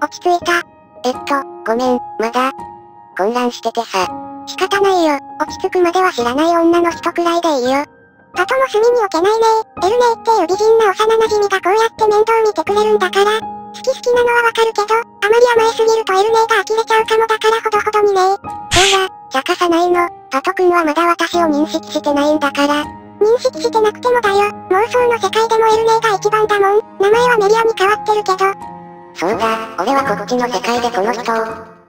落ち着いた。えっと、ごめん、まだ。混乱しててさ。仕方ないよ。落ち着くまでは知らない女の人くらいでいいよ。パトの隅に置けないねエルネイっていう美人な幼馴染がこうやって面倒見てくれるんだから。好き好きなのはわかるけど、あまり甘えすぎるとエルネイが呆れちゃうかもだからほどほどにねそうだ、茶化さないの。パト君はまだ私を認識してないんだから。認識してなくてもだよ。妄想の世界でもエルネイが一番だもん。名前はメリアに変わってるけど。そうだ、俺はこっちの世界でこの人を。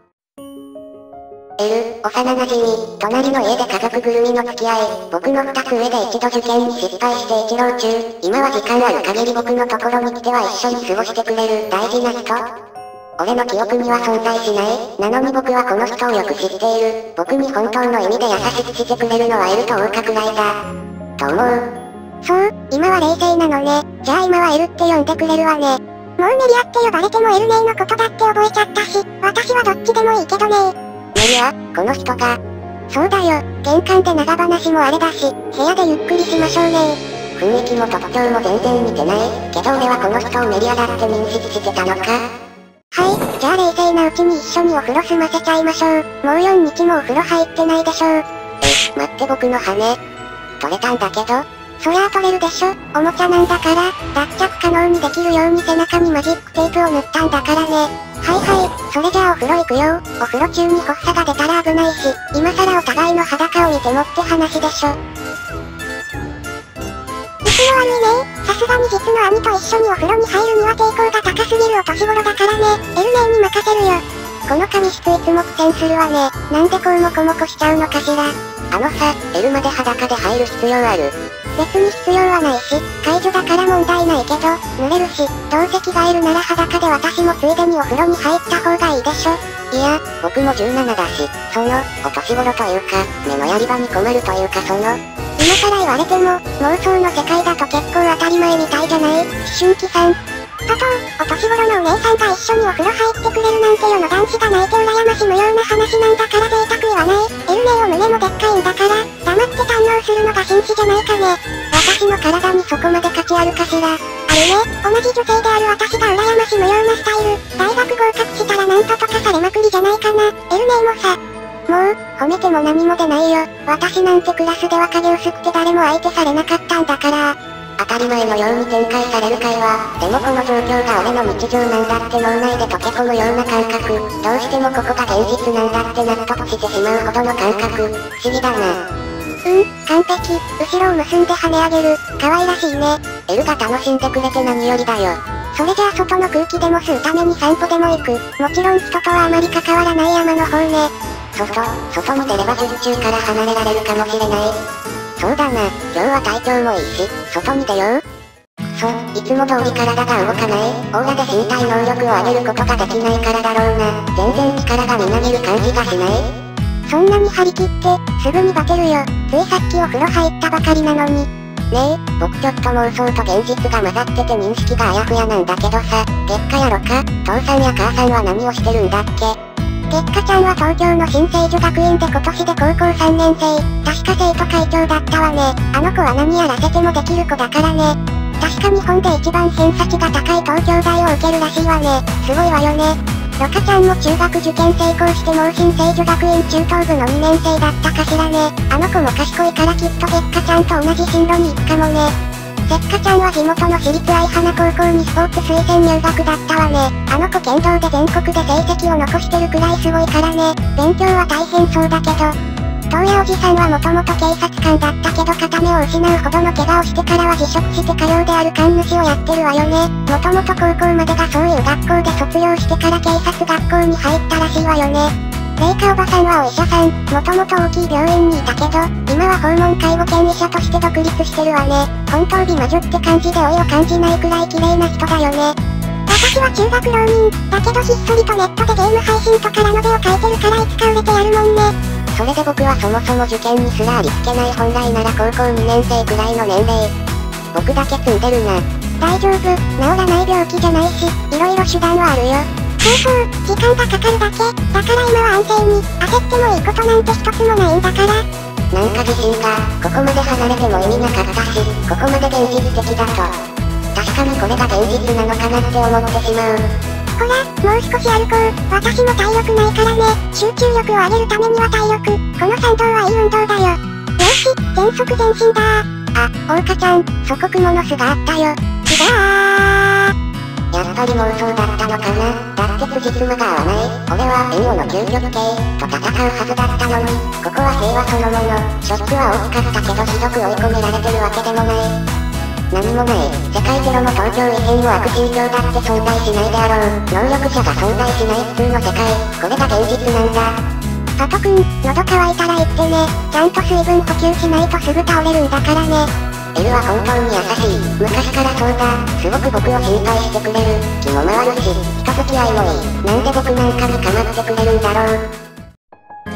L、幼馴染、隣の家で家族ぐるみの付き合い、僕の二つ上で一度受験に失敗して一浪中、今は時間ある限り僕のところに来ては一緒に過ごしてくれる大事な人。俺の記憶には存在しない。なのに僕はこの人をよく知っている。僕に本当の意味で優しくしてくれるのは L と大かくらいだ。と思う。そう、今は冷静なのね。じゃあ今は L って呼んでくれるわね。もうメリアって呼ばれても L ネイのことだって覚えちゃったし、私はどっちでもいいけどねメリア、この人が。そうだよ、玄関で長話もあれだし、部屋でゆっくりしましょうね雰囲気も特徴も全然似てない？けど俺はこの人をメリアだって認識してたのか？はい、じゃあ冷静なうちに一緒にお風呂済ませちゃいましょう。もう4日もお風呂入ってないでしょう。え、待って僕の羽。取れたんだけど、そりゃあ取れるでしょ。おもちゃなんだから、脱着可能にできるように背中にマジックテープを塗ったんだからね。はいはい、それじゃあお風呂行くよ。お風呂中に発作が出たら危ないし、今更お互いの裸を見てもって話でしょ。息の悪いね。さすがに実の兄と一緒にお風呂に入るには抵抗が高すぎるお年頃だからね。エルネイに任せるよ。この紙質いつも苦戦するわね。なんでこうもこもこしちゃうのかしら。あのさ、L まで裸で入る必要ある。別に必要はないし、解除だから問題ないけど、濡れるし、どうせ着替えるなら裸で私もついでにお風呂に入った方がいいでしょ。いや、僕も17だし、その、お年頃というか、目のやり場に困るというかその、今から言われても、妄想の世界だと結構当たり前みたいじゃない？思春期さん。パトお年頃のお姉さんが一緒にお風呂入ってくれるなんて世の男子が泣いて羨ましむような話なんだから贅沢言わない。エルネイを胸もでっかいんだから、黙って堪能するのが紳士じゃないかね。私の体にそこまで価値あるかしら。あるね、同じ女性である私が羨ましむようなスタイル。大学合格したらなんととかされまくりじゃないかな。エルネイもさ。もう、褒めても何も出ないよ。私なんてクラスでは影薄くて誰も相手されなかったんだから。当たり前のように展開される会話。でもこの状況が俺の日常なんだって脳内で溶け込むような感覚。どうしてもここが現実なんだって納得してしまうほどの感覚。不思議だな。うん、完璧。後ろを結んで跳ね上げる。可愛らしいね。L が楽しんでくれて何よりだよ。それじゃあ外の空気でも吸うために散歩でも行く。もちろん人とはあまり関わらない山の方ね。外、外に出れば術中から離れられるかもしれない。そうだな、今日は体調もいいし、外に出よう。そ、いつも通り体が動かない。オーラで身体能力を上げることができないからだろうな。全然力がみなぎる感じがしない。そんなに張り切って、すぐにバテるよ。ついさっきお風呂入ったばかりなのに。ねえ、僕ちょっと妄想と現実が混ざってて認識があやふやなんだけどさ、結果やろか、父さんや母さんは何をしてるんだっけ月花ちゃんは東京の新生女学院で今年で高校3年生。確か生徒会長だったわね。あの子は何やらせてもできる子だからね。確か日本で一番偏差値が高い東京大を受けるらしいわね。すごいわよね。ロカちゃんも中学受験成功して盲信聖女学院中等部の2年生だったかしらね。あの子も賢いからきっとせっかちゃんと同じ進路に行くかもね。せっかちゃんは地元の私立愛花高校にスポーツ推薦入学だったわね。あの子剣道で全国で成績を残してるくらいすごいからね。勉強は大変そうだけど。東野おじさんはもともと警察官だったけど片目を失うほどの怪我をしてからは辞職して家用である神主をやってるわよね。もともと高校までがそういう学校で卒業してから警察学校に入ったらしいわよね。レイカおばさんはお医者さん、もともと大きい病院にいたけど、今は訪問介護権医者として独立してるわね。本当美魔女って感じで老いを感じないくらい綺麗な人だよね。私は中学浪人、だけどひっそりとネットでゲーム配信とかラノベを書いてるからいつか売れてやるもんね。それで僕はそもそも受験にすらありつけない本来なら高校2年生くらいの年齢。僕だけ積んでるな。大丈夫、治らない病気じゃないし、色々手段はあるよ。そうそう、時間がかかるだけ。だから今は安静に、焦ってもいいことなんて一つもないんだから。なんか自信が、ここまで離れても意味なかったし、ここまで現実的だと。確かにこれが現実なのかなって思ってしまう。ほら、もう少し歩こう。私も体力ないからね。集中力を上げるためには体力。この参道はいい運動だよ。よし、全速前進だあ、桜花ちゃん、祖国モノスがあったよ。ちがー。やっぱり妄想だったのかなだって辻褄が合わない。俺は縁王の究極系と戦うはずだったのに、ここは平和そのもの。ショックは大きかったけどひどく追い込められてるわけでもない。何もない。世界ゼロの東京異変も悪心境だって存在しないであろう。能力者が存在しない普通の世界。これが現実なんだ。パトくん、喉乾いたら言ってね。ちゃんと水分補給しないとすぐ倒れるんだからね。L は本当に優しい。昔からそうだ。すごく僕を心配してくれる。気も回るし、人付き合いもいい。なんで僕なんかに構ってくれるんだろう。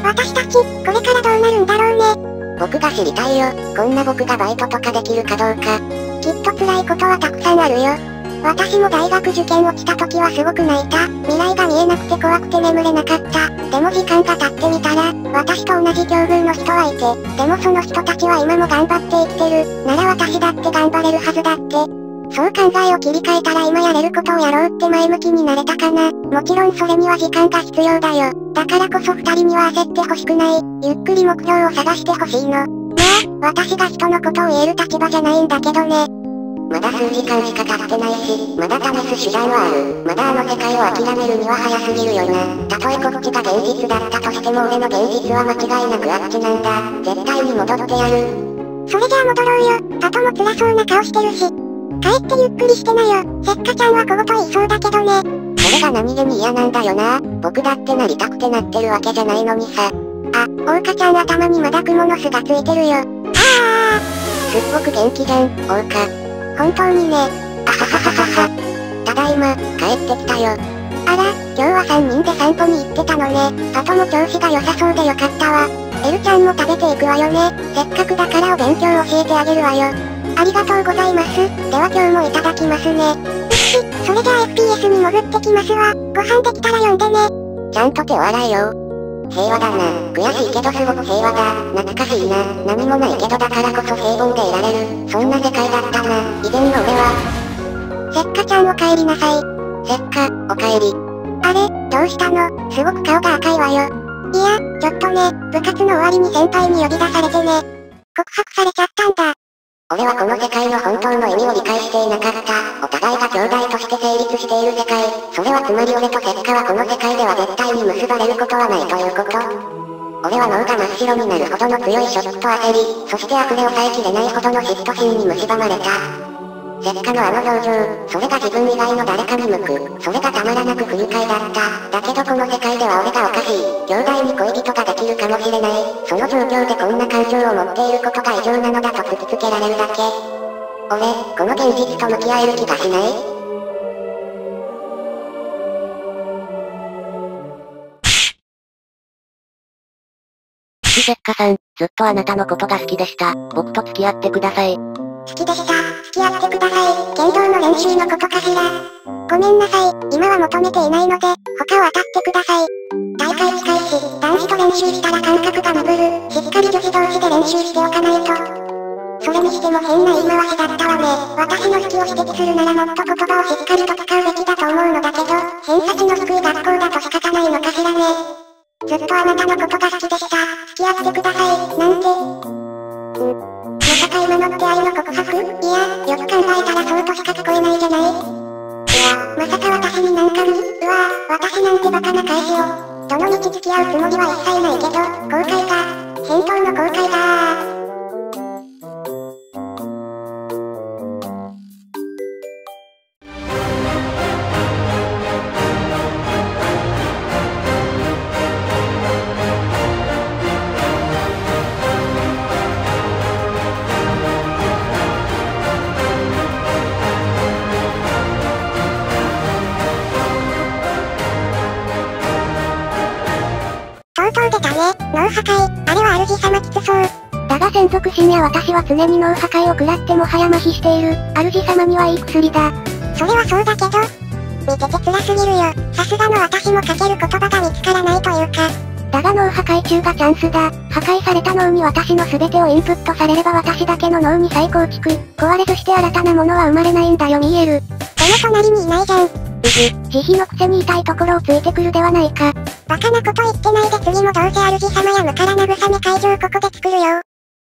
私たち、これからどうなるんだろうね。僕が知りたいよ。こんな僕がバイトとかできるかどうか。きっと辛いことはたくさんあるよ。私も大学受験落ちた時はすごく泣いた。未来が見えなくて怖くて眠れなかった。でも時間が経ってみたら、私と同じ境遇の人はいて、でもその人たちは今も頑張って生きてる。なら私だって頑張れるはずだって。そう考えを切り替えたら今やれることをやろうって前向きになれたかな。もちろんそれには時間が必要だよ。だからこそ二人には焦ってほしくない。ゆっくり目標を探してほしいの。まあ、私が人のことを言える立場じゃないんだけどね。まだ数時間しか経ってないし、まだ試す手段はある。まだあの世界を諦めるには早すぎるよな。たとえこっちが現実だったとしても俺の現実は間違いなくあっちなんだ。絶対に戻ってやる。それじゃあ戻ろうよ。パトも辛そうな顔してるし。帰ってゆっくりしてなよ。せっかちゃんは小言言いそうだけどね。それが何気に嫌なんだよな。僕だってなりたくてなってるわけじゃないのにさ。あ、桜花ちゃん頭にまだ蜘蛛の巣がついてるよ。ああすっごく元気じゃん、桜花。本当にね。あははははは。ただいま、帰ってきたよ。あら、今日は3人で散歩に行ってたのね。パトも調子が良さそうでよかったわ。エルちゃんも食べていくわよね。せっかくだからお勉強教えてあげるわよ。ありがとうございます。では今日もいただきますね。うっし、それじゃあ FPS に潜ってきますわ。ご飯できたら呼んでね。ちゃんと手を洗えよ。平和だな。悔しいけどすごく平和だ。懐かしいな。何もないけどだからこそ平凡でいられる。そんな世界だったな。以前の俺は。せっかちゃんお帰りなさい。せっか、お帰り。あれ、どうしたの？すごく顔が赤いわよ。いや、ちょっとね、部活の終わりに先輩に呼び出されてね。告白されちゃったんだ。俺はこの世界の本当の意味を理解していなかった。お互いが兄弟として成立している世界。それはつまり俺と結果はこの世界では絶対に結ばれることはないということ。俺は脳が真っ白になるほどの強いショックと焦り、そして溢れ抑えきれないほどの嫉妬心に蝕まれた。結果のあの表情、それが自分以外の誰かに向く、それがたまらなく不愉快だった。だけどこの世界では俺がおかしい。兄弟に恋人ができるかもしれない。その状況でこんな感情を持っていることが異常なのだと突きつけられるだけ。俺、この現実と向き合える気がしないせっかさん、ずっとあなたのことが好きでした。僕と付き合ってください。好きでした。付き合ってください。剣道の練習のことかしら。ごめんなさい。今は求めていないので、他を当たってください。習したら感覚が鈍る。しっかり女子同士で練習しておかないと。それにしても変な言い回しだったわね。私の好きを指摘するならもっと言葉をしっかりと使うべきだと思うのだけど、偏差値の低い学校だと仕方ないのかしらね。ずっとあなたのことが好きでした。付き合ってください。脳破壊、あれは主様きつそう。だが専属神や私は常に脳破壊を食らっても早麻痺している。主様にはいい薬だ。それはそうだけど。見てて辛すぎるよ。さすがの私もかける言葉が見つからないというか。だが脳破壊中がチャンスだ。破壊された脳に私の全てをインプットされれば私だけの脳に再構築。壊れずして新たなものは生まれないんだよ見える。でも隣にいないじゃん。慈悲のくせに痛いところをついてくるではないか。バカなこと言ってないで次もどうせ主様や無から慰め会場ここで作るよ。